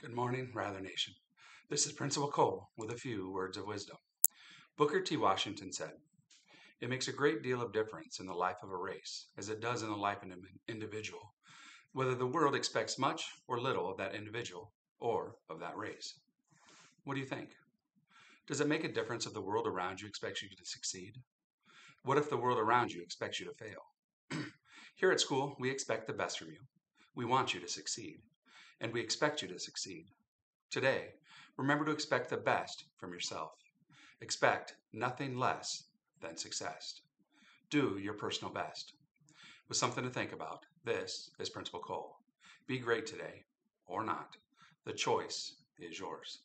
Good morning, Rattler Nation. This is Principal Cole with a few words of wisdom. Booker T. Washington said, It makes a great deal of difference in the life of a race, as it does in the life of an individual, whether the world expects much or little of that individual or of that race. What do you think? Does it make a difference if the world around you expects you to succeed? What if the world around you expects you to fail? Here at school, we expect the best from you. We want you to succeed and we expect you to succeed. Today, remember to expect the best from yourself. Expect nothing less than success. Do your personal best. With something to think about, this is Principal Cole. Be great today, or not. The choice is yours.